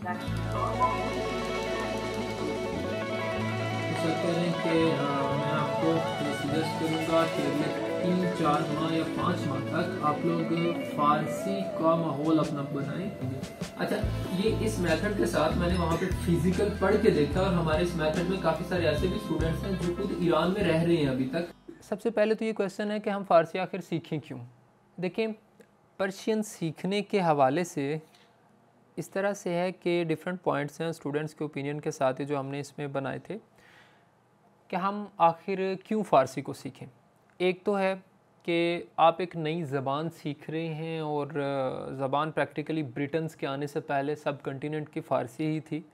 कि मैं आपको सजेस्ट करूँगा कि अगले तीन, चार माह या पाँच माह तक आप लोग फारसी का माहौल अपना बनाएँ। अच्छा ये इस मेथड के साथ मैंने वहाँ पे फ़िज़िकल पढ़ के देखा और हमारे इस मेथड में काफ़ी सारे ऐसे भी स्टूडेंट्स हैं जो खुद ईरान में रह रहे हैं अभी तक। सबसे पहले तो ये क्वेश्चन है कि हम फ़ारसी आखिर सीखें क्यों? देखिए पर्शियन सीखने के हवाले से इस तरह से है कि डिफरेंट पॉइंट्स हैं स्टूडेंट्स के ओपिनियन के साथ ही जो हमने इसमें बनाए थे कि हम आखिर क्यों फ़ारसी को सीखें। एक तो है कि आप एक नई ज़बान सीख रहे हैं और ज़बान प्रैक्टिकली ब्रिटन्स के आने से पहले सब कंटिनेंट की फ़ारसी ही थी।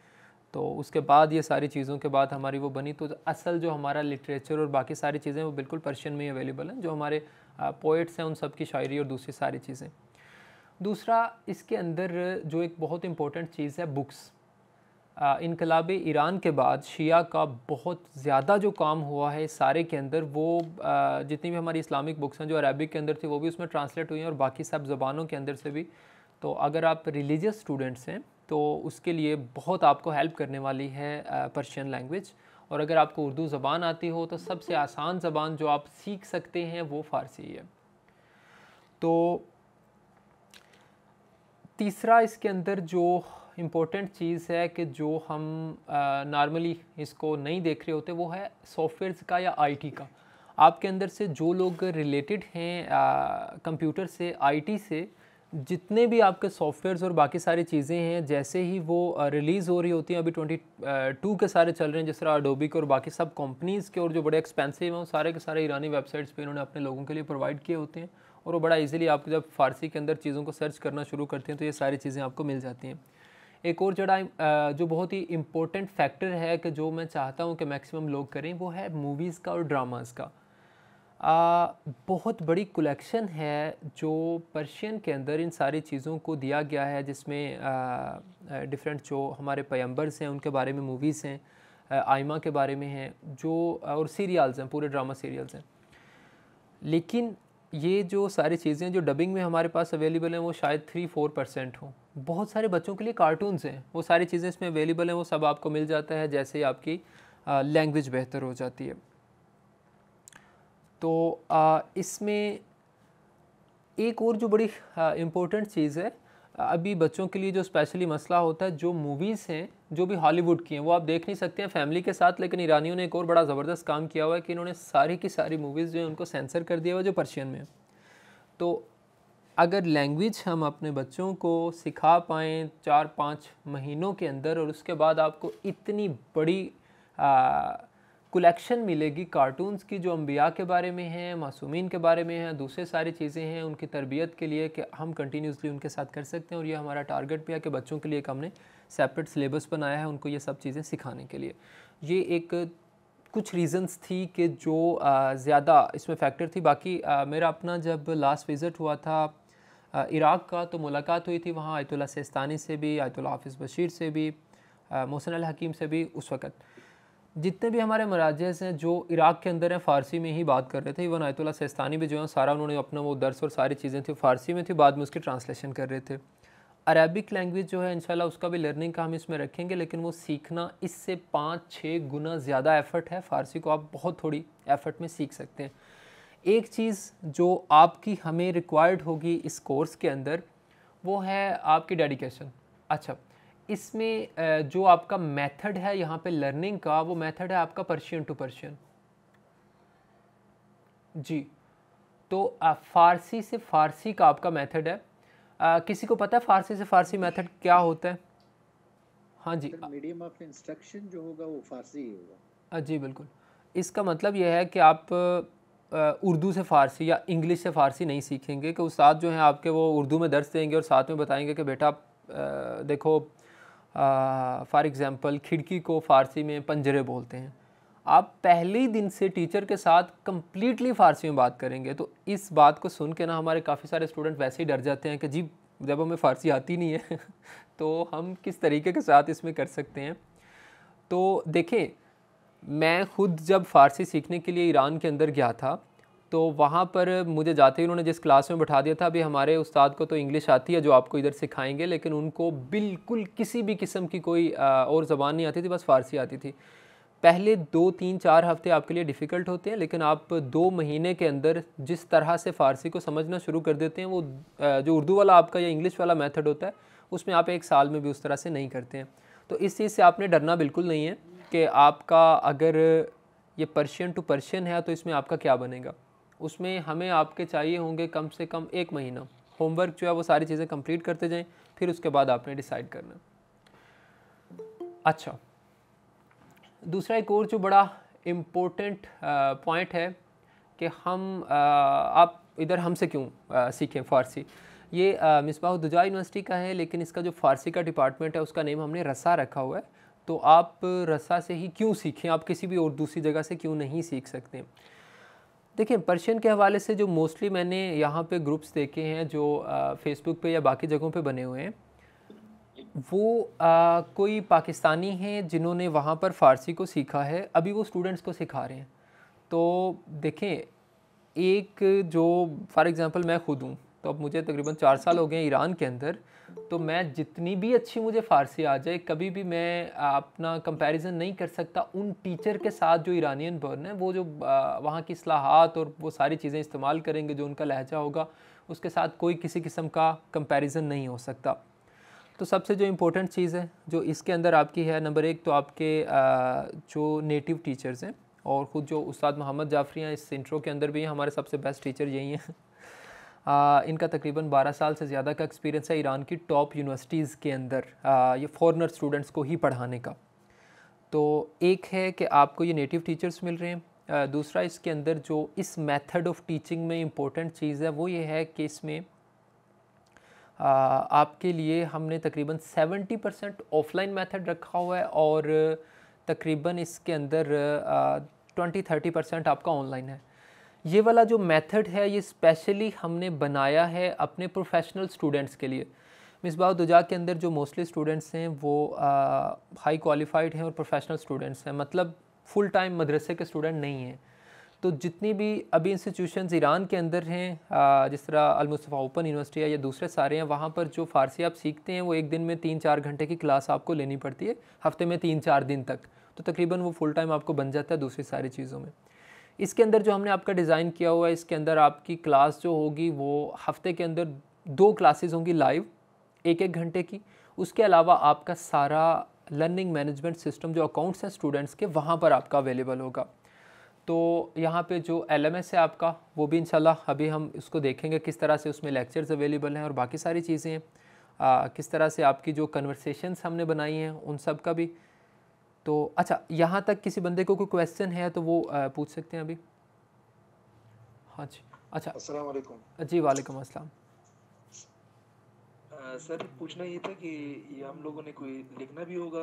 तो उसके बाद ये सारी चीज़ों के बाद हमारी वो बनी। तो असल जो हमारा लिटरेचर और बाकी सारी चीज़ें वो बिल्कुल पर्शियन में ही अवेलेबल हैं, जो हमारे पोइट्स हैं, उन सब की शायरी और दूसरी सारी चीज़ें। दूसरा, इसके अंदर जो एक बहुत इम्पोर्टेंट चीज़ है बुक्स इनकलाब ईरान के बाद शिया का बहुत ज़्यादा जो काम हुआ है सारे के अंदर, वो जितनी भी हमारी इस्लामिक बुक्स हैं, जो अरबिक के अंदर थी, वो भी उसमें ट्रांसलेट हुई हैं और बाकी सब ज़बानों के अंदर से भी. तो अगर आप रिलीजियस स्टूडेंट्स हैं तो उसके लिए बहुत आपको हेल्प करने वाली है पर्शियन लैंग्वेज और अगर आपको उर्दू ज़बान आती हो तो सबसे आसान ज़बान जो आप सीख सकते हैं, वो फ़ारसी है. तो तीसरा इसके अंदर जो इम्पोर्टेंट चीज़ है कि जो हम नॉर्मली इसको नहीं देख रहे होते, वो है सॉफ्टवेयर का या आईटी का। आपके अंदर से जो लोग रिलेटेड हैं कंप्यूटर से आईटी से, जितने भी आपके सॉफ्टवेयर्स और बाकी सारी चीज़ें हैं, जैसे ही वो रिलीज़ हो रही होती हैं, अभी ट्वेंटी टू के सारे चल रहे हैं, जिस तरह अडोबी के और बाकी सब कंपनीज़ के और जो बड़े एक्सपेंसिव हैं, वो सारे के सारे ईरानी वेबसाइट्स पे इन्होंने अपने लोगों के लिए प्रोवाइड किए होते हैं। और वो बड़ा इजीली आपको जब फ़ारसी के अंदर चीज़ों को सर्च करना शुरू करते हैं तो ये सारी चीज़ें आपको मिल जाती हैं। एक और जड़ा जो बहुत ही इम्पोर्टेंट फैक्टर है कि जो मैं चाहता हूँ कि मैक्सिमम लोग करें वो है मूवीज़ का और ड्रामाज़ का। आ, बहुत बड़ी कलेक्शन है जो पर्शियन के अंदर इन सारी चीज़ों को दिया गया है जिसमें डिफरेंट जो हमारे पैम्बर्स हैं उनके बारे में मूवीज़ हैं आइमा के बारे में हैं जो और सीरियल्स हैं पूरे ड्रामा सीरियल्स हैं। लेकिन ये जो सारी चीज़ें जो डबिंग में हमारे पास अवेलेबल हैं, वो शायद थ्री फोर परसेंट हों। बहुत सारे बच्चों के लिए कार्टून्स हैं। वो सारी चीज़ें इसमें अवेलेबल हैं, वो सब आपको मिल जाता है, जैसे ही आपकी लैंग्वेज बेहतर हो जाती है। तो इसमें एक और जो बड़ी इम्पोर्टेंट चीज़ है अभी बच्चों के लिए जो स्पेशली मसला होता है, जो मूवीज़ हैं, जो भी हॉलीवुड की हैं, वो आप देख नहीं सकते हैं फैमिली के साथ, लेकिन ईरानियों ने एक और बड़ा ज़बरदस्त काम किया हुआ है कि इन्होंने सारी की सारी मूवीज़ जो है उनको सेंसर कर दिया हुआ जो पर्शियन में तो अगर लैंग्वेज हम अपने बच्चों को सिखा पाएँ चार पाँच महीनों के अंदर और उसके बाद आपको इतनी बड़ी कलेक्शन मिलेगी कार्टून्स की जो अम्बिया के बारे में हैं मासूमिन के बारे में हैं दूसरे सारी चीज़ें हैं उनकी तरबियत के लिए कि हम कंटिन्यूसली उनके साथ कर सकते हैं और ये हमारा टारगेट भी है कि बच्चों के लिए एक हमने सेपरेट सिलेबस बनाया है उनको ये सब चीज़ें सिखाने के लिए। ये एक कुछ रीज़न्स थी कि जो ज़्यादा इसमें फैक्टर थी। बाकी आ, मेरा अपना जब लास्ट विज़िट हुआ था इराक़ का तो मुलाकात हुई थी वहाँ आयतुल्ला सेस्तानी से भी आयतुल्ला हाफिज़ बशीर से भी मोहसिन हकीम से भी उस वक़्त। जितने भी हमारे मराजस हैं, जो इराक़ के अंदर हैं, फ़ारसी में ही बात कर रहे थे, इवन आयतुल्ला सेस्तानी भी जो है, सारा उन्होंने अपना वो दर्स और सारी चीज़ें थी फ़ारसी में थी, बाद में उसकी ट्रांसलेशन कर रहे थे। अरबिक लैंग्वेज जो है, इंशाल्लाह उसका भी लर्निंग का हम इसमें रखेंगे, लेकिन वो सीखना, इससे पाँच छः गुना ज़्यादा एफ़र्ट है, फ़ारसी को आप बहुत थोड़ी एफ़र्ट में सीख सकते हैं। एक चीज़ जो आपकी हमें रिक्वायर्ड होगी इस कोर्स के अंदर, वो है आपकी डेडिकेशन अच्छा इसमें जो आपका मेथड है यहाँ पे लर्निंग का वो मेथड है आपका पर्शियन टू पर्शियन जी। तो फ़ारसी से फ़ारसी का आपका मेथड है। आ, किसी को पता है फ़ारसी से फ़ारसी मेथड क्या होता है? हाँ जी। मीडियम ऑफ़ इंस्ट्रक्शन जो होगा वो फ़ारसी ही होगा। जी बिल्कुल। इसका मतलब यह है कि आप उर्दू से फ़ारसी या इंग्लिश से फ़ारसी नहीं सीखेंगे कि उस्ताद जो हैं आपके वो उर्दू में दर्स देंगे और साथ में बताएँगे कि बेटा आ, देखो फ़ॉर एग्ज़ाम्पल खिड़की को फ़ारसी में पंजरे बोलते हैं। आप पहले ही दिन से टीचर के साथ कम्प्लीटली फ़ारसी में बात करेंगे तो इस बात को सुन के ना हमारे काफ़ी सारे स्टूडेंट वैसे ही डर जाते हैं कि जी, जब हमें फ़ारसी आती नहीं है तो हम किस तरीके के साथ इसमें कर सकते हैं? तो देखें, मैं ख़ुद जब फ़ारसी सीखने के लिए ईरान के अंदर गया था तो वहाँ पर मुझे जाते ही उन्होंने जिस क्लास में बैठा दिया था, अभी हमारे उस्ताद को तो इंग्लिश आती है जो आपको इधर सिखाएँगे, लेकिन उनको बिल्कुल किसी भी किस्म की कोई और ज़बान नहीं आती थी, बस फ़ारसी आती थी। पहले दो, तीन, चार हफ़्ते आपके लिए डिफ़िकल्ट होते हैं, लेकिन आप दो महीने के अंदर जिस तरह से फ़ारसी को समझना शुरू कर देते हैं, वो जो उर्दू वाला आपका या इंग्लिश वाला मेथड होता है, उसमें आप एक साल में भी उस तरह से नहीं करते हैं। तो इस चीज़ से आपने डरना बिल्कुल नहीं है कि आपका अगर ये पर्शियन टू पर्शियन है तो इसमें आपका क्या बनेगा। उसमें हमें आपके चाहिए होंगे कम से कम एक महीना। होमवर्क जो है वो सारी चीज़ें कंप्लीट करते जाएँ फिर उसके बाद आपने डिसाइड करना। अच्छा दूसरा एक और जो बड़ा इम्पोर्टेंट पॉइंट है कि हम आ, आप इधर हमसे क्यों सीखें फ़ारसी? ये मिसबाह दुजा यूनिवर्सिटी का है लेकिन इसका जो फ़ारसी का डिपार्टमेंट है उसका नेम हमने रसा रखा हुआ है। तो आप रसा से ही क्यों सीखें? आप किसी भी और दूसरी जगह से क्यों नहीं सीख सकते? देखिए पर्शियन के हवाले से जो मोस्टली मैंने यहाँ पे ग्रुप्स देखे हैं जो फेसबुक पे या बाकी जगहों पे बने हुए हैं वो आ, कोई पाकिस्तानी हैं जिन्होंने वहाँ पर फ़ारसी को सीखा है अभी वो स्टूडेंट्स को सिखा रहे हैं। तो देखें एक जो फॉर एग्ज़ाम्पल मैं खुद हूँ तो अब मुझे तकरीबन चार साल हो गए ईरान के अंदर। तो मैं जितनी भी अच्छी मुझे फ़ारसी आ जाए, कभी भी मैं अपना कंपैरिजन नहीं कर सकता उन टीचर के साथ जो ईरानियन बर्न है, वो जो वहाँ की असलाहत और वो सारी चीज़ें इस्तेमाल करेंगे, जो उनका लहजा होगा, उसके साथ कोई किसी किस्म का कंपैरिजन नहीं हो सकता। तो सबसे जो इम्पोर्टेंट चीज़ है, जो इसके अंदर आपकी है, नंबर एक तो आपके जो नेटिव टीचर्स हैं और ख़ुद जो उस्ताद मोहम्मद जाफरी हैं, इस इंट्रो के अंदर भी हमारे सबसे बेस्ट टीचर यही हैं। आ, इनका तकरीबन 12 साल से ज़्यादा का एक्सपीरियंस है ईरान की टॉप यूनिवर्सिटीज़ के अंदर आ, ये फॉरनर स्टूडेंट्स को ही पढ़ाने का। तो एक है कि आपको ये नेटिव टीचर्स मिल रहे हैं आ, दूसरा इसके अंदर जो इस मेथड ऑफ़ टीचिंग में इम्पोर्टेंट चीज़ है वो ये है कि इसमें आ, आपके लिए हमने तकरीबन 70 परसेंट ऑफलाइन मेथड रखा हुआ है और तकरीबन इसके अंदर ट्वेंटी थर्टी परसेंट आपका ऑनलाइन है। ये वाला जो मेथड है, ये स्पेशली हमने बनाया है अपने प्रोफेशनल स्टूडेंट्स के लिए। मिसबा दुजा के अंदर जो मोस्टली स्टूडेंट्स हैं, वो हाई क्वालिफाइड हैं और प्रोफेशनल स्टूडेंट्स हैं। मतलब फ़ुल टाइम मदरसे के स्टूडेंट नहीं हैं। तो जितनी भी अभी इंस्टीट्यूशंस ईरान के अंदर हैं जिस तरह अलमुस्तफ़ा ओपन यूनिवर्सिटी है या दूसरे सारे हैं, वहाँ पर जो फ़ारसी आप सीखते हैं, वो एक दिन में तीन चार घंटे की क्लास आपको लेनी पड़ती है, हफ़्ते में तीन चार दिन तक। तो तकरीबन वो फुल टाइम आपको बन जाता है दूसरी सारी चीज़ों में। इसके अंदर जो हमने आपका डिज़ाइन किया हुआ है, इसके अंदर आपकी क्लास जो होगी वो हफ़्ते के अंदर दो क्लासेस होंगी लाइव एक एक घंटे की। उसके अलावा आपका सारा लर्निंग मैनेजमेंट सिस्टम जो अकाउंट्स हैं स्टूडेंट्स के, वहाँ पर आपका अवेलेबल होगा। तो यहाँ पे जो एलएमएस है आपका, वो भी इंशाल्लाह अभी हम इसको देखेंगे, किस तरह से उसमें लेक्चर्स अवेलेबल हैं और बाकी सारी चीज़ें किस तरह से आपकी जो कन्वर्सेशंस हमने बनाई हैं, उन सब का भी तो अच्छा यहाँ तक किसी बंदे को कोई क्वेश्चन है तो वो आ, पूछ सकते हैं अभी? हाँ जी। अच्छा। अस्सलाम वालेकुम जी वालेकुम अस्सलाम। सर पूछना ये था कि ये हम लोगों ने कोई लिखना भी होगा?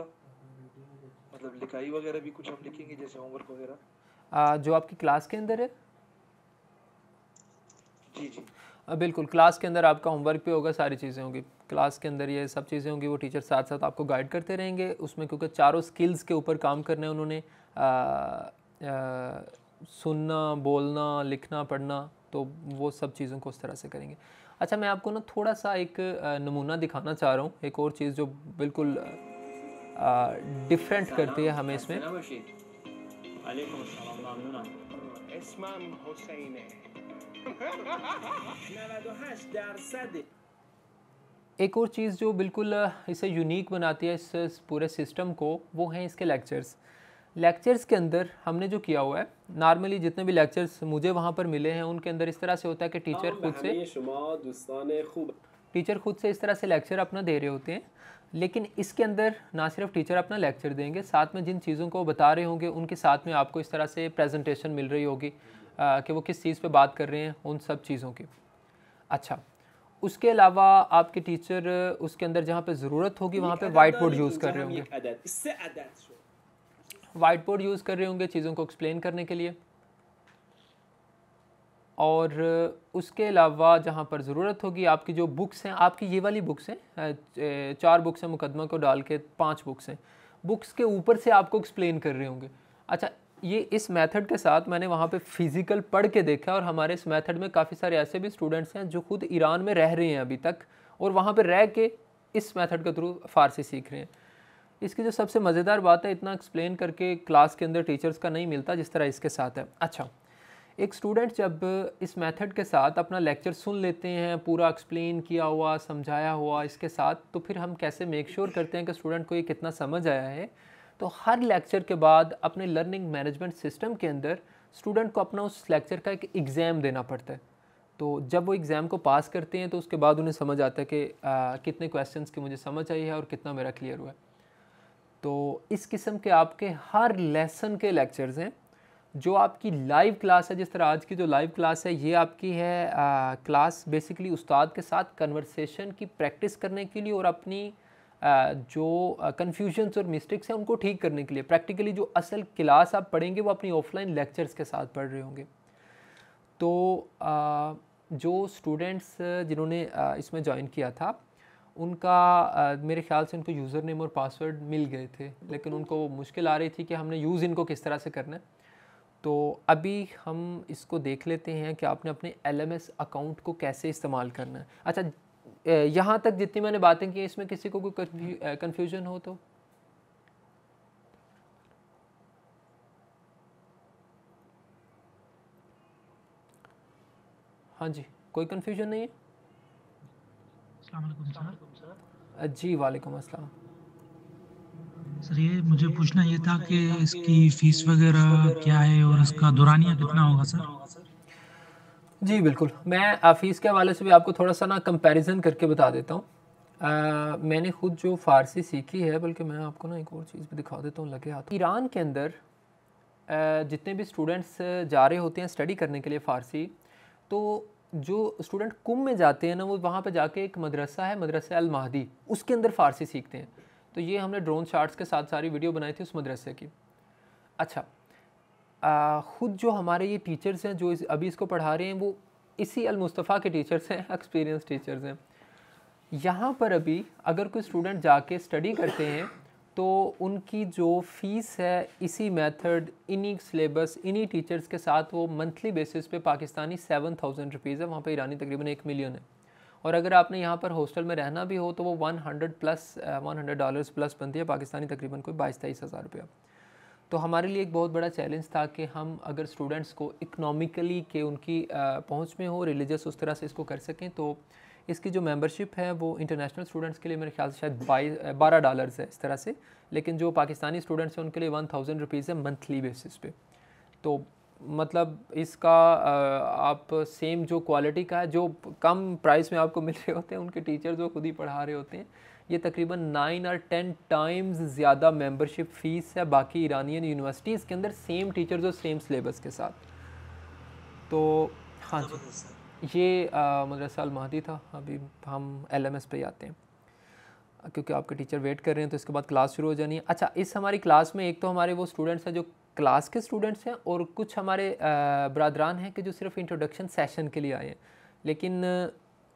मतलब लिखाई वगैरह भी कुछ हम लिखेंगे जैसे होमवर्क वगैरह? जो आपकी क्लास के अंदर है? जी जी। बिल्कुल क्लास के अंदर आपका होमवर्क भी होगा सारी चीज़ें होंगी। क्लास के अंदर ये सब चीज़ें होंगी वो टीचर साथ साथ आपको गाइड करते रहेंगे। उसमें क्योंकि चारों स्किल्स के ऊपर काम करना है उन्होंने आ, आ, सुनना बोलना लिखना पढ़ना तो वो सब चीज़ों को उस तरह से करेंगे। अच्छा मैं आपको ना थोड़ा सा एक नमूना दिखाना चाह रहा हूँ। एक और चीज़ जो बिल्कुल डिफरेंट करती है हमें इसमें। एक और चीज़ जो बिल्कुल इसे यूनिक बनाती है इस पूरे सिस्टम को वो हैं इसके लेक्चर्स लेक्चर्स के अंदर हमने जो किया हुआ है नॉर्मली जितने भी लेक्चर्स मुझे वहाँ पर मिले हैं उनके अंदर इस तरह से होता है कि टीचर खुद से टीचर खुद से इस तरह से लेक्चर अपना दे रहे होते हैं लेकिन इसके अंदर ना सिर्फ़ टीचर अपना लेक्चर देंगे साथ में जिन चीज़ों को बता रहे होंगे उनके साथ में आपको इस तरह से प्रेजेंटेशन मिल रही होगी। कि वो किस चीज़ पे बात कर रहे हैं उन सब चीज़ों की। अच्छा उसके अलावा आपके टीचर उसके अंदर जहाँ पे ज़रूरत होगी वहाँ पे वाइट बोर्ड यूज़ कर रहे होंगे। वाइट बोर्ड यूज़ कर रहे होंगे चीज़ों को एक्सप्लेन करने के लिए। और उसके अलावा जहाँ पर ज़रूरत होगी आपकी जो बुक्स हैं आपकी ये वाली बुक्स हैं चार बुक्स हैं मुकदमा को डाल के पाँच बुक्स हैं। बुक्स के ऊपर से आपको एक्सप्लेन कर रहे होंगे। अच्छा ये इस मेथड के साथ मैंने वहाँ पे फ़िज़िकल पढ़ के देखा और हमारे इस मेथड में काफ़ी सारे ऐसे भी स्टूडेंट्स हैं जो खुद ईरान में रह रहे हैं अभी तक और वहाँ पे रह के इस मेथड के थ्रू फ़ारसी सीख रहे हैं। इसकी जो सबसे मज़ेदार बात है, इतना एक्सप्लेन करके क्लास के अंदर टीचर्स का नहीं मिलता जिस तरह इसके साथ है। अच्छा एक स्टूडेंट जब इस मेथड के साथ अपना लेक्चर सुन लेते हैं, पूरा एक्सप्लेन किया हुआ, समझाया हुआ इसके साथ तो फिर हम कैसे मेक श्योर sure करते हैं कि स्टूडेंट को ये कितना समझ आया है? तो हर लेक्चर के बाद अपने लर्निंग मैनेजमेंट सिस्टम के अंदर स्टूडेंट को अपना उस लेक्चर का एक एग्ज़ाम देना पड़ता है। तो जब वो एग्ज़ाम को पास करते हैं तो उसके बाद उन्हें समझ आता है कि आ, कितने क्वेश्चंस की मुझे समझ आई है और कितना मेरा क्लियर हुआ है। तो इस किस्म के आपके हर लेसन के लेक्चर्स हैं जो आपकी लाइव क्लास है जिस तरह आज की जो लाइव क्लास है ये आपकी है आ, क्लास बेसिकली उस्ताद के साथ कन्वर्सेशन की प्रैक्टिस करने के लिए और अपनी जो कन्फ्यूजन्स और मिस्टेक्स हैं उनको ठीक करने के लिए प्रैक्टिकली जो असल क्लास आप पढ़ेंगे वो अपनी ऑफलाइन लेक्चर्स के साथ पढ़ रहे होंगे। तो जो स्टूडेंट्स जिन्होंने इसमें ज्वाइन किया था, उनका मेरे ख्याल से उनको यूज़र नेम और पासवर्ड मिल गए थे, लेकिन उनको मुश्किल आ रही थी कि हमने यूज़ इनको किस तरह से करना है। तो अभी हम इसको देख लेते हैं कि आपने अपने एलएमएस अकाउंट को कैसे इस्तेमाल करना है। अच्छा यहाँ तक जितनी मैंने बातें की इसमें किसी को कोई कन्फ्यूज़न हो तो? हाँ जी कोई कन्फ्यूज़न नहीं है? जी वालेकुम अस्सलाम। सर ये मुझे पूछना ये था कि इसकी फ़ीस वगैरह क्या है और इसका दुरानिया कितना होगा सर? जी बिल्कुल। मैं फ़ीस के हवाले से भी आपको थोड़ा सा ना कंपैरिजन करके बता देता हूँ। मैंने खुद जो फ़ारसी सीखी है बल्कि मैं आपको ना एक और चीज़ भी दिखा देता हूँ लगे हाथ। ईरान के अंदर आ, जितने भी स्टूडेंट्स जा रहे होते हैं स्टडी करने के लिए फ़ारसी तो जो स्टूडेंट कुम में जाते हैं ना वो वहाँ पे जाके एक मदरसा है मदरसा अल महदी उसके अंदर फ़ारसी सीखते हैं। तो ये हमने ड्रोन शार्ट्स के साथ सारी वीडियो बनाई थी उस मदरसे की। अच्छा ख़ुद जो हमारे ये टीचर्स हैं जो इस, अभी इसको पढ़ा रहे हैं वो इसी अलमुस्तफ़ा के टीचर्स हैं एक्सपीरियंस टीचर्स हैं। यहाँ पर अभी अगर कोई स्टूडेंट जाके स्टडी करते हैं तो उनकी जो फ़ीस है इसी मेथड इन्हीं सिलेबस इन्हीं टीचर्स के साथ वो मंथली बेसिस पे पाकिस्तानी सेवन थाउज़ेंड रुपीज़ है वहाँ पे ईरानी तकरीबन एक मिलियन है। और अगर आपने यहाँ पर हॉस्टल में रहना भी हो तो वो one hundred plus one hundred dollars plus बनती है पाकिस्तानी तकरीबन कोई बाईस तेईस हज़ार रुपया। तो हमारे लिए एक बहुत बड़ा चैलेंज था कि हम अगर स्टूडेंट्स को इकनॉमिकली के उनकी पहुँच में हो रिलीजियस उस तरह से इसको कर सकें तो इसकी जो मेंबरशिप है वो इंटरनेशनल स्टूडेंट्स के लिए मेरे ख्याल से शायद बाई बारह डॉलर्स है इस तरह से, लेकिन जो पाकिस्तानी स्टूडेंट्स हैं उनके लिए वन थाउज़ेंड रुपीज़ है मंथली बेसिस पे। तो मतलब इसका आप सेम जो क्वालिटी का है, जो कम प्राइस में आपको मिल रहे होते हैं, उनके टीचर जो खुद ही पढ़ा रहे होते हैं ये तकरीबन नाइन और टेन टाइम्स ज़्यादा मेंबरशिप फ़ीस है बाकी ईरानियन यूनिवर्सिटीज़ के अंदर सेम टीचर्स और सेम सिलेबस के साथ। तो हाँ जी। ये मदरसा अलमादी था। अभी हम एल एम एस पे आते हैं। क्योंकि आपके टीचर वेट कर रहे हैं तो इसके बाद क्लास शुरू हो जानी है। अच्छा इस हमारी क्लास में एक तो हमारे वो स्टूडेंट्स हैं जो क्लास के स्टूडेंट्स हैं और कुछ हमारे बरदरान हैं कि जो सिर्फ़ इंट्रोडक्शन सेशन के लिए आए हैं। लेकिन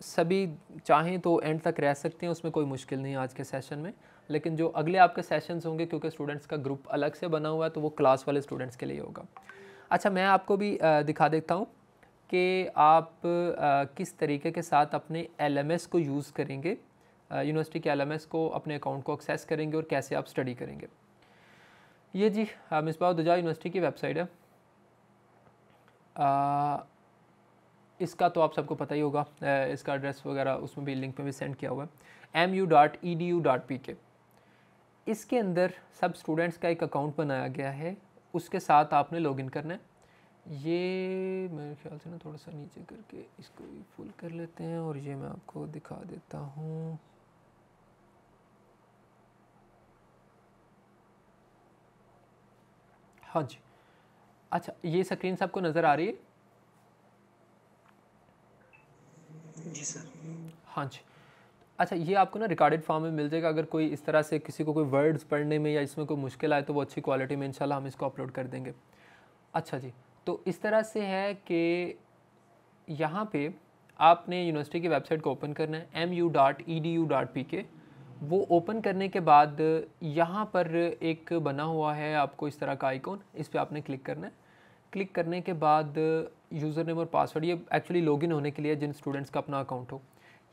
सभी चाहें तो एंड तक रह सकते हैं, उसमें कोई मुश्किल नहीं आज के सेशन में। लेकिन जो अगले आपके सेशंस होंगे, क्योंकि स्टूडेंट्स का ग्रुप अलग से बना हुआ है तो वो क्लास वाले स्टूडेंट्स के लिए होगा। अच्छा मैं आपको भी दिखा देता हूँ कि आप किस तरीके के साथ अपने एलएमएस को यूज़ करेंगे। यूनिवर्सिटी के एलएमएस को अपने अकाउंट को एक्सेस करेंगे और कैसे आप स्टडी करेंगे। ये जी मिसबा दुजा यूनिवर्सिटी की वेबसाइट है। इसका तो आप सबको पता ही होगा इसका एड्रेस वगैरह उसमें भी लिंक में भी सेंड किया हुआ है। M U dot E D U dot P K इसके अंदर सब स्टूडेंट्स का एक अकाउंट बनाया गया है, उसके साथ आपने लॉगिन करना है। ये मेरे ख्याल से ना थोड़ा सा नीचे करके इसको भी फुल कर लेते हैं और ये मैं आपको दिखा देता हूँ। हाँ जी। अच्छा ये स्क्रीन सबको नज़र आ रही है जी सर हाँ जी। अच्छा ये आपको ना रिकॉर्डेड फॉर्म में मिल जाएगा। अगर कोई इस तरह से किसी को कोई वर्ड्स पढ़ने में या इसमें कोई मुश्किल आए तो वो अच्छी क्वालिटी में इंशाल्लाह हम इसको अपलोड कर देंगे। अच्छा जी तो इस तरह से है कि यहाँ पे आपने यूनिवर्सिटी की वेबसाइट को ओपन करना है M U dot E D U dot P K वो ओपन करने के बाद यहाँ पर एक बना हुआ है आपको इस तरह का आइकॉन, इस पर आपने क्लिक करना है। क्लिक करने के बाद यूज़र नेम और पासवर्ड, ये एक्चुअली लॉगिन होने के लिए जिन स्टूडेंट्स का अपना अकाउंट हो।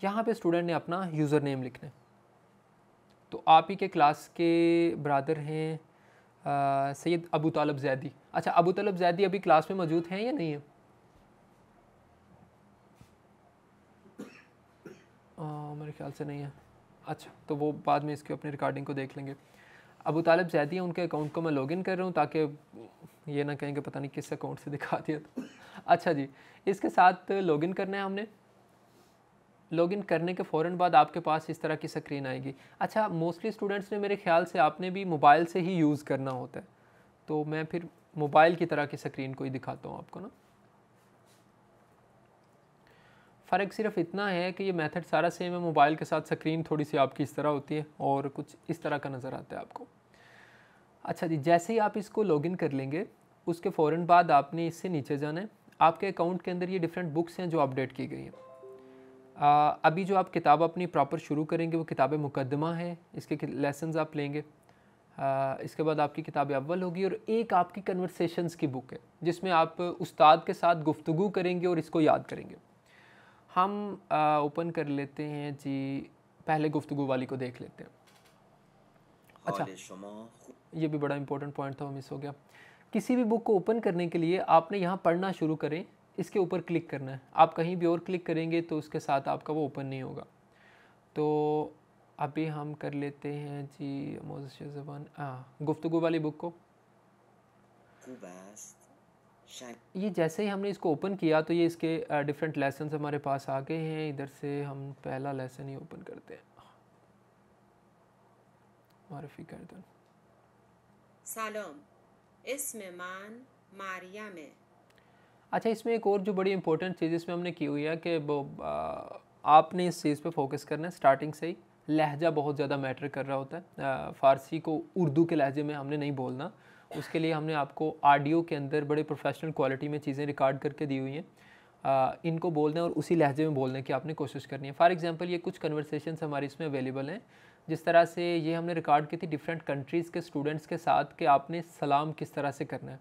यहाँ पे स्टूडेंट ने अपना यूज़र नेम लिखना है। तो आप ही के क्लास के ब्रादर हैं सैयद अबू तालब जैदी। अच्छा अबू तालब जैदी अभी क्लास में मौजूद हैं या नहीं है? मेरे ख्याल से नहीं है। अच्छा तो वो बाद में इसके अपने रिकॉर्डिंग को देख लेंगे। अबू तालब जैदी उनके अकाउंट को मैं लॉगिन कर रहा हूँ ताकि ये ना कहें कि पता नहीं किस अकाउंट से दिखा दिया तो अच्छा जी, इसके साथ लॉगिन करना है हमने। लॉगिन करने के फ़ौर बाद आपके पास इस तरह की स्क्रीन आएगी। अच्छा मोस्टली स्टूडेंट्स ने मेरे ख्याल से आपने भी मोबाइल से ही यूज़ करना होता है। तो मैं फिर मोबाइल की तरह की स्क्रीन को ही दिखाता हूँ आपको ना। फ़र्क सिर्फ़ इतना है कि ये मेथड सारा सेम है मोबाइल के साथ स्क्रीन थोड़ी सी आपकी इस तरह होती है और कुछ इस तरह का नज़र आता है आपको। अच्छा जी, जैसे ही आप इसको लॉगिन कर लेंगे, उसके फ़ौर बाद आपने इससे नीचे जाना है। आपके अकाउंट के अंदर ये डिफरेंट बुक्स हैं जो अपडेट की गई हैं। अभी जो आप किताब अपनी प्रॉपर शुरू करेंगे वो किताब मुकदमा है इसके लेसन आप लेंगे। आ, इसके बाद आपकी किताब अव्वल होगी और एक आपकी कन्वर्सेशंस की बुक है जिसमें आप उस्ताद के साथ गुफ्तु करेंगे और इसको याद करेंगे। हम ओपन कर लेते हैं जी पहले गुफ्तु वाली को देख लेते हैं। अच्छा। ये भी बड़ा इंपॉर्टेंट पॉइंट था मिस हो गया। किसी भी बुक को ओपन करने के लिए आपने यहाँ पढ़ना शुरू करें इसके ऊपर क्लिक करना है। आप कहीं भी और क्लिक करेंगे तो उसके साथ आपका वो ओपन नहीं होगा। तो अभी हम कर लेते हैं जी मोजिश जबान। हाँ गुफ्तु वाली बुक को। ये जैसे ही हमने इसको ओपन किया तो ये इसके डिफरेंट लेसन हमारे पास आ गए हैं। इधर से हम पहला लेसन ही ओपन करते हैं। मारफी कर दो। सलाम। इसमें मान मारिया में अच्छा इसमें एक और जो बड़ी इंपॉर्टेंट चीज़ इसमें हमने की हुई है कि वो आपने इस चीज़ पे फोकस करना है स्टार्टिंग से ही। लहजा बहुत ज़्यादा मैटर कर रहा होता है। फ़ारसी को उर्दू के लहजे में हमने नहीं बोलना। उसके लिए हमने आपको ऑडियो के अंदर बड़े प्रोफेशनल क्वालिटी में चीज़ें रिकॉर्ड करके दी हुई हैं। इनको बोलने और उसी लहजे में बोलने की आपने कोशिश करनी है। फॉर एग्ज़ाम्पल ये कुछ कन्वर्सेशन हमारी इसमें अवेलेबल हैं। जिस तरह से ये हमने रिकॉर्ड की थी डिफरेंट कंट्रीज़ के स्टूडेंट्स के साथ कि आपने सलाम किस तरह से करना है।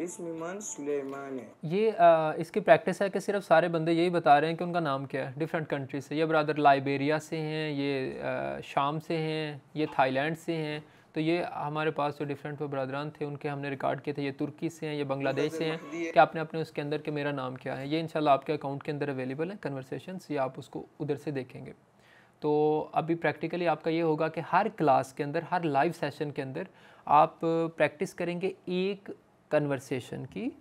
ये आ, इसकी प्रैक्टिस है कि सिर्फ सारे बंदे यही बता रहे हैं कि उनका नाम क्या है डिफरेंट कंट्री से ये ब्रदर लाइबेरिया से हैं ये आ, शाम से हैं ये थाईलैंड से हैं तो ये हमारे पास जो डिफरेंट ब्रदरान थे उनके हमने रिकॉर्ड किए थे ये तुर्की से हैं ये बांग्लादेश से हैं कि आपने अपने उसके अंदर के मेरा नाम क्या है ये इंशाल्लाह आपके अकाउंट के अंदर अवेलेबल है कन्वर्सेशन ये आप उसको उधर से देखेंगे तो अभी प्रैक्टिकली आपका ये होगा कि हर क्लास के अंदर, हर लाइव सेशन के अंदर आप प्रैक्टिस करेंगे एक कन्वर्सेशन की,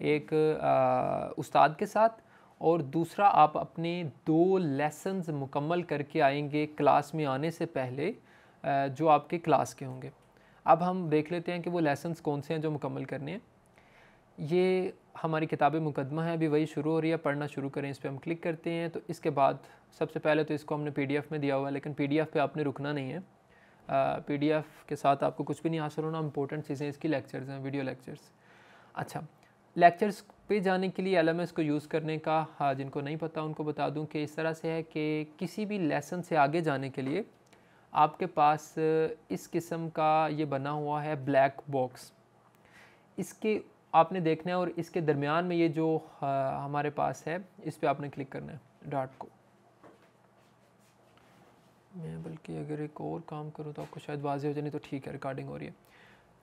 एक उस्ताद के साथ और दूसरा आप अपने दो लेसन्स मुकम्मल करके आएँगे क्लास में आने से पहले जो आपके क्लास के होंगे। अब हम देख लेते हैं कि वो लेसन्स कौन से हैं जो मुकम्मल करने हैं। ये हमारी किताब मुकदमा है, अभी वही शुरू हो रही है, पढ़ना शुरू करें, इस पर हम क्लिक करते हैं। तो इसके बाद सबसे पहले तो इसको हमने पीडीएफ में दिया हुआ है, लेकिन पीडीएफ पे आपने रुकना नहीं है। पीडीएफ के साथ आपको कुछ भी नहीं हासिल होना इंपॉर्टेंट चीज़ें इसकी लेक्चर्स हैं, वीडियो लेक्चर्स। अच्छा लेक्चर्स पे जाने के लिए एल को यूज़ करने का हाँ जिनको नहीं पता, उनको बता दूँ कि इस तरह से है कि किसी भी लेसन से आगे जाने के लिए आपके पास इस किस्म का ये बना हुआ है ब्लैक बॉक्स। इसके आपने देखना है और इसके दरमियान में ये जो आ, हमारे पास है इस पर आपने क्लिक करना है डॉट को। मैं बल्कि अगर एक और काम करूँ तो आपको शायद वाजे हो जाए नहीं तो ठीक है रिकॉर्डिंग हो रही है।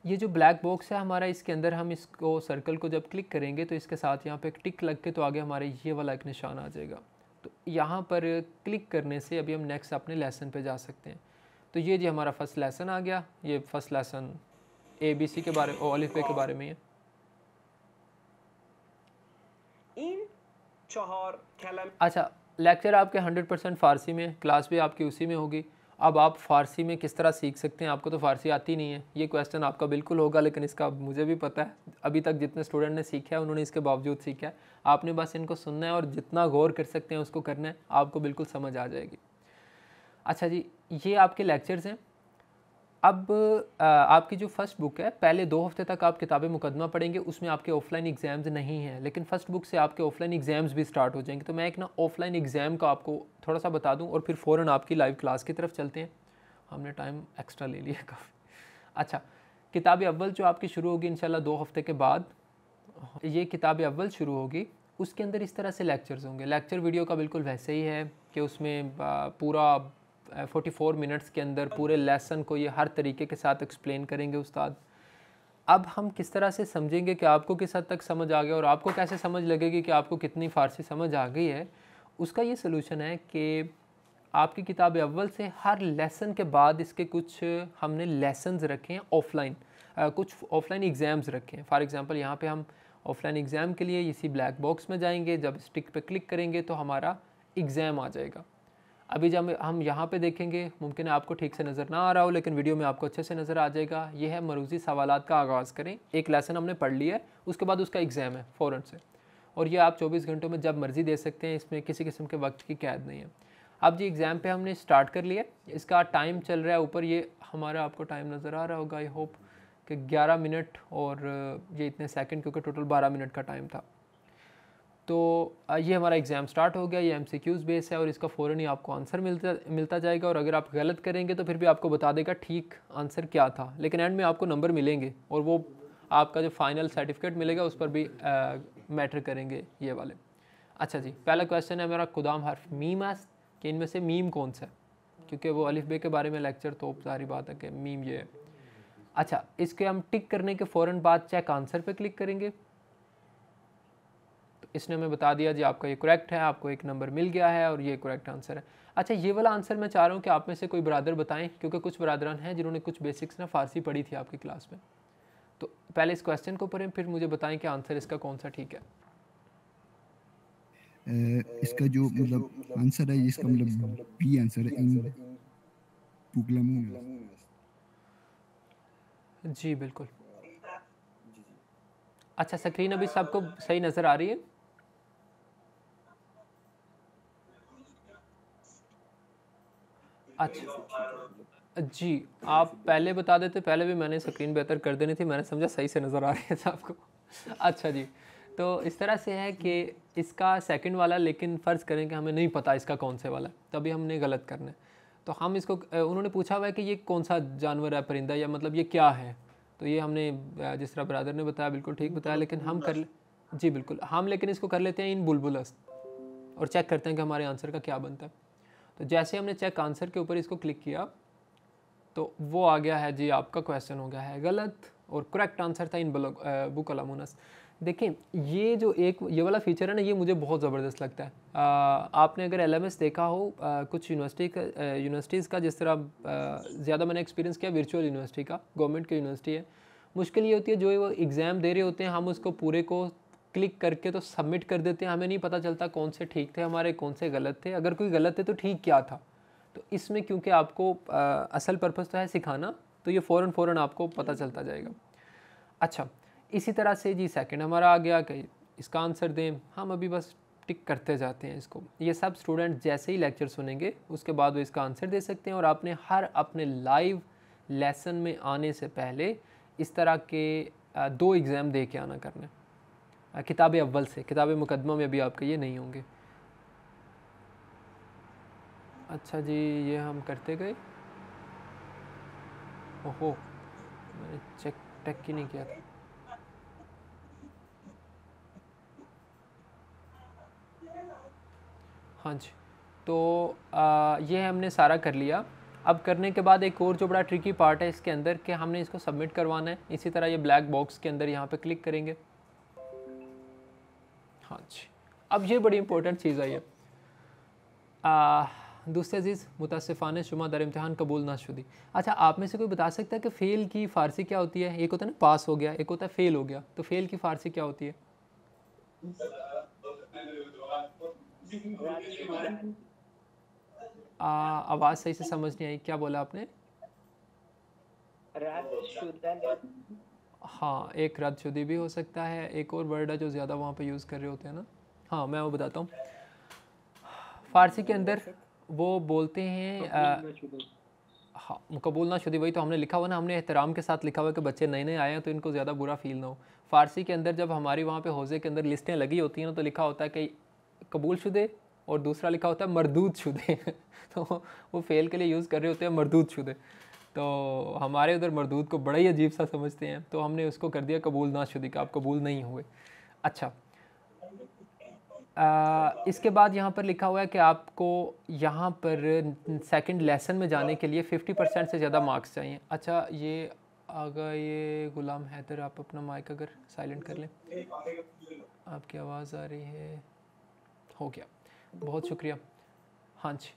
ये जो ब्लैक बॉक्स है हमारा इसके अंदर हम इसको सर्कल को जब क्लिक करेंगे तो इसके साथ यहाँ पे एक टिक लग के तो आगे हमारे ये वाला एक निशान आ जाएगा। तो यहाँ पर क्लिक करने से अभी हम नेक्स्ट अपने लेसन पे जा सकते हैं। तो ये जी हमारा फ़र्स्ट लेसन आ गया। ये first lesson A B C के बारे और अलिफ के बारे में है। अच्छा लेक्चर आपके 100 परसेंट फ़ारसी में, क्लास भी आपकी उसी में होगी। अब आप फ़ारसी में किस तरह सीख सकते हैं, आपको तो फ़ारसी आती नहीं है। ये क्वेश्चन आपका बिल्कुल होगा, लेकिन इसका मुझे भी पता है। अभी तक जितने स्टूडेंट ने सीखा है, उन्होंने इसके बावजूद सीखा है। आपने बस इनको सुनना है और जितना गौर कर सकते हैं उसको करना है, आपको बिल्कुल समझ आ जाएगी। अच्छा जी, ये आपके लेक्चर्स हैं। अब आपकी जो फ़र्स्ट बुक है, पहले दो हफ़्ते तक आप किताबें मुकदमा पढ़ेंगे, उसमें आपके ऑफलाइन एग्ज़ाम्स नहीं हैं, लेकिन फ़र्स्ट बुक से आपके ऑफलाइन एग्ज़ाम्स भी स्टार्ट हो जाएँगे। तो मैं एक ना ऑफलाइन एग्ज़ाम का आपको थोड़ा सा बता दूँ और फिर फ़ौर आपकी लाइव क्लास की तरफ़ चलते हैं। हमने टाइम एक्स्ट्रा ले लिया काफ़ी। अच्छा किताब अव्वल जो आपकी शुरू होगी इंशाल्लाह दो हफ़्ते के बाद, ये किताब अव्वल शुरू होगी, उसके अंदर इस तरह से लेक्चर्स होंगे। लेक्चर वीडियो का बिल्कुल वैसे ही है कि उसमें पूरा फोर्टी फोर मिनट्स के अंदर पूरे लेसन को ये हर तरीके के साथ एक्सप्लेन करेंगे उस्ताद। अब हम किस तरह से समझेंगे कि आपको किस हद तक समझ आ गया और आपको कैसे समझ लगेगी कि आपको कितनी फ़ारसी समझ आ गई है, उसका ये सोल्यूशन है कि आपकी किताब अव्वल से हर लेसन के बाद इसके कुछ हमने लेसन्स रखे हैं ऑफलाइन कुछ ऑफलाइन एग्ज़ाम्स रखे हैं। फॉर एग्ज़ाम्पल यहाँ पे हम ऑफलाइन एग्ज़ाम के लिए इसी ब्लैक बॉक्स में जाएँगे। जब स्टिक पे क्लिक करेंगे तो हमारा एग्ज़ाम आ जाएगा। अभी जब हम यहाँ पे देखेंगे, मुमकिन है आपको ठीक से नज़र ना आ रहा हो, लेकिन वीडियो में आपको अच्छे से नज़र आ जाएगा। ये है मरूजी सवाल का आगाज़ करें। एक लेसन हमने पढ़ लिया है, उसके बाद उसका एग्ज़ाम है, फ़ौरन से। और ये आप 24 घंटों में जब मर्ज़ी दे सकते हैं, इसमें किसी किस्म के वक्त की कैद नहीं है। अब जी एग्ज़ाम पे हमने स्टार्ट कर लिया इसका टाइम चल रहा है ऊपर, ये हमारा आपको टाइम नज़र आ रहा होगा आई होप कि 11 मिनट और ये इतने सेकंड क्योंकि टोटल 12 मिनट का टाइम था। तो ये हमारा एग्ज़ाम स्टार्ट हो गया, ये एम सी क्यूज़ बेस है और इसका फ़ौर ही आपको आंसर मिलता मिलता जाएगा और अगर आप गलत करेंगे तो फिर भी आपको बता देगा ठीक आंसर क्या था। लेकिन एंड में आपको नंबर मिलेंगे और वो आपका जो फाइनल सर्टिफिकेट मिलेगा उस पर भी मैटर करेंगे ये वाले। अच्छा जी, पहला क्वेश्चन है मेरा खुदाम हर्फ मीम है। कि इनमें से मीम कौन सा है? क्योंकि वो अलिफ बे के बारे में लेक्चर तो सारी बात है कि मीम ये है। अच्छा इसके हम टिक करने के फ़ौर बाद चेक आंसर पे क्लिक करेंगे। इसने हमें बता दिया जी आपका ये करेक्ट है आपको एक नंबर मिल गया है और ये करेक्ट आंसर है। अच्छा ये वाला आंसर मैं चाह रहा हूँ कि आप में से कोई बरदर बताएँ क्योंकि कुछ बरदरान हैं जिन्होंने कुछ बेसिक्स ना फ़ारसी पढ़ी थी आपकी क्लास में। तो पहले इस क्वेश्चन को पढ़ें फिर मुझे बताएँ कि आंसर इसका कौन सा ठीक है। इसका जो मतलब आंसर है इसका मतलब बी आंसर है इन जी बिल्कुल। अच्छा स्क्रीन अभी सबको सही नज़र आ रही है? अच्छा। जी आप पहले बता देते पहले भी मैंने स्क्रीन बेहतर कर देनी थी मैंने समझा सही से नज़र आ रही है आपको। अच्छा जी तो इस तरह से है कि इसका सेकंड वाला लेकिन फ़र्ज़ करें कि हमें नहीं पता इसका कौन से वाला तभी हमने गलत करना है। तो हम इसको उन्होंने पूछा हुआ है कि ये कौन सा जानवर है परिंदा या मतलब ये क्या है? तो ये हमने जिस तरह ब्रदर ने बताया बिल्कुल ठीक बताया लेकिन हम कर जी बिल्कुल हम लेकिन इसको कर लेते हैं इन बुलबुलस और चेक करते हैं कि हमारे आंसर का क्या बनता है। तो जैसे हमने चेक आंसर के ऊपर इसको क्लिक किया तो वो आ गया है जी आपका क्वेश्चन हो गया है गलत और करेक्ट आंसर था इन बलो बुक अलामुनस देखें ये जो एक ये वाला फीचर है ना ये मुझे बहुत ज़बरदस्त लगता है। आ, आपने अगर एलएमएस देखा हो आ, कुछ यूनिवर्सिटी का यूनिवर्सिटीज़ का जिस तरह ज़्यादा मैंने एक्सपीरियंस किया वर्चुअल यूनिवर्सिटी का गवर्नमेंट की यूनिवर्सिटी है मुश्किल ये होती है जो वो एग्ज़ाम दे रहे होते हैं हम उसको पूरे को क्लिक करके तो सबमिट कर देते हैं। हमें नहीं पता चलता कौन से ठीक थे हमारे कौन से गलत थे। अगर कोई गलत है तो ठीक क्या था? तो इसमें क्योंकि आपको आ, असल पर्पज़ तो है सिखाना तो ये फ़ौर फ़ौर आपको पता चलता जाएगा। अच्छा इसी तरह से जी सेकंड हमारा आ गया कि इसका आंसर दें। हम अभी बस टिक करते जाते हैं इसको। ये सब स्टूडेंट जैसे ही लेक्चर सुनेंगे उसके बाद वो इसका आंसर दे सकते हैं और आपने हर अपने लाइव लेसन में आने से पहले इस तरह के दो एग्ज़ाम दे के आना करना किताब अव्वल से किताब मुकदमा में अभी आपके ये नहीं होंगे। अच्छा जी ये हम करते गए। ओहो मैंने चेक टेक ही नहीं किया था। हाँ जी तो आ, ये हमने सारा कर लिया। अब करने के बाद एक और जो बड़ा ट्रिकी पार्ट है इसके अंदर कि हमने इसको सबमिट करवाना है। इसी तरह ये ब्लैक बॉक्स के अंदर यहाँ पे क्लिक करेंगे। अब ये बड़ी इंपॉर्टेंट चीज़ आई है। दूसरे चीज़ मुतसिफ़ान शुमा दर इम्तहान, कबूल ना शुदी। अच्छा आप में से कोई बता सकता है कि फ़ेल की फ़ारसी क्या होती है? एक होता है ना पास हो गया, एक होता है फ़ेल हो गया। तो फ़ेल की फ़ारसी क्या होती है? आवाज़ सही से समझ नहीं आई। क्या बोला आपने? हाँ एक रद्द शुदी भी हो सकता है, एक और वर्ड है जो ज़्यादा वहाँ पे यूज़ कर रहे होते हैं ना। हाँ मैं वो बताता हूँ। फ़ारसी के अंदर वो बोलते हैं हाँ कबूल ना शुदी वही तो हमने लिखा हुआ ना हमने एहतराम के साथ लिखा हुआ कि बच्चे नए नए आए हैं तो इनको ज़्यादा बुरा फील ना हो। फ़ारसी के अंदर जब हमारी वहाँ पे हौज़े के अंदर लिस्टें लगी होती हैं ना तो लिखा होता है कि कबूल शुदे और दूसरा लिखा होता है मरदूद शुदे तो वो फ़ेल के लिए यूज़ कर रहे होते हैं मरदूद शुदे तो हमारे उधर मरदूद को बड़ा ही अजीब सा समझते हैं। तो हमने उसको कर दिया कबूल ना शुदी का आप कबूल नहीं हुए। अच्छा आ, इसके बाद यहाँ पर लिखा हुआ है कि आपको यहाँ पर सेकंड लेसन में जाने के लिए 50 परसेंट से ज़्यादा मार्क्स चाहिए। अच्छा ये अगर ये गुलाम हैदर आप अपना माइक अगर साइलेंट कर लें। आपकी आवाज़ आ रही है। हो गया। बहुत शुक्रिया। हाँ जी।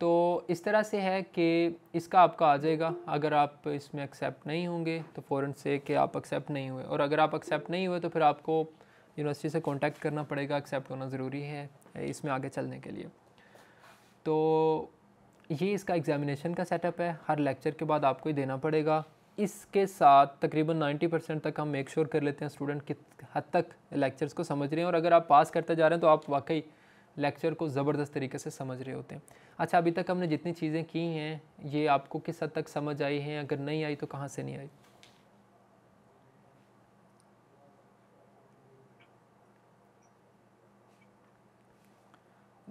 तो इस तरह से है कि इसका आपका आ जाएगा। अगर आप इसमें एक्सेप्ट नहीं होंगे तो फ़ौर से कि आप एक्सेप्ट नहीं हुए। और अगर आप एक्सेप्ट नहीं हुए तो फिर आपको यूनिवर्सिटी से कांटेक्ट करना पड़ेगा एक्सेप्ट होना ज़रूरी है इसमें आगे चलने के लिए। तो ये इसका एग्ज़ामिनेशन का सेटअप है। हर लेक्चर के बाद आपको ही देना पड़ेगा। इसके साथ तकरीबन 90 परसेंट तक हम मेक श्योर sure कर लेते हैं स्टूडेंट कित हद तक लेक्चर्स को समझ रहे हैं। और अगर आप पास करते जा रहे हैं तो आप वाकई लेक्चर को ज़बरदस्त तरीके से समझ रहे होते हैं। अच्छा अभी तक हमने जितनी चीज़ें की हैं, ये आपको किस हद तक समझ आई हैं? अगर नहीं आई तो कहाँ से नहीं आई?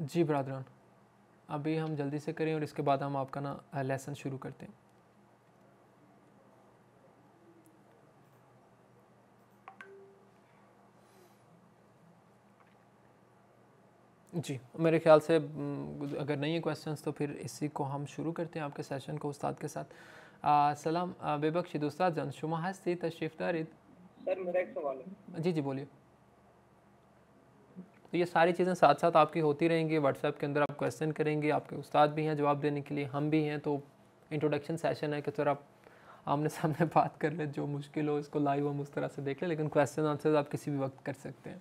जी बरदरान अभी हम जल्दी से करें और इसके बाद हम आपका ना लेसन शुरू करते हैं। जी मेरे ख्याल से अगर नहीं है क्वेश्चंस तो फिर इसी को हम शुरू करते हैं आपके सेशन को उस्ताद के साथ। सलाम बेबख्शिद उस्ताद जन शुमा हस्ती तशरीफ़ दारिद सर मेरा एक सवाल है। जी जी बोलिए। तो ये सारी चीज़ें साथ साथ आपकी होती रहेंगी व्हाट्सएप के अंदर आप क्वेश्चन करेंगे आपके उस्ताद भी हैं जवाब देने के लिए हम भी हैं तो इंट्रोडक्शन सेशन है कि सर आप आमने सामने बात कर ले जो मुश्किल हो इसको लाइव हम उस तरह से देख लें लेकिन क्वेश्चन आंसर आप किसी भी वक्त कर सकते हैं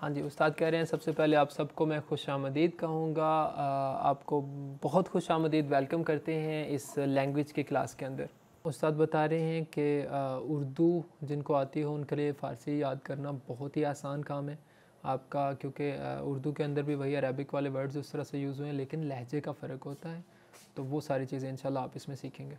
हाँ जी उस्ताद कह रहे हैं सबसे पहले आप सबको मैं खुश आमदीद कहूँगा आपको बहुत खुश आमदीद वेलकम करते हैं इस लैंग्वेज की क्लास के अंदर उस्ताद बता रहे हैं कि उर्दू जिनको आती हो उनके लिए फ़ारसी याद करना बहुत ही आसान काम है आपका क्योंकि उर्दू के अंदर भी वही अरबिक वाले वर्ड्स उस तरह से यूज़ हुए हैं लेकिन लहजे का फ़र्क होता है तो वो सारी चीज़ें इंशाल्लाह आप इसमें सीखेंगे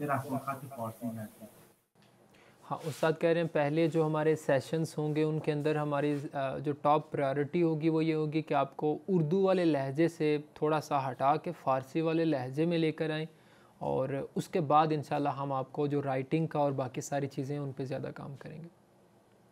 हाँ उस साथ हाँ उस्ताद कह रहे हैं, पहले जो हमारे सेशंस होंगे, उनके अंदर हमारी जो टॉप प्रायोरिटी होगी, वो ये होगी कि आपको उर्दू वाले लहजे से थोड़ा सा हटा के फ़ारसी वाले लहजे में लेकर आएँ और उसके बाद इन हम आपको जो राइटिंग का और बाकी सारी चीज़ें उन पर ज़्यादा काम करेंगे।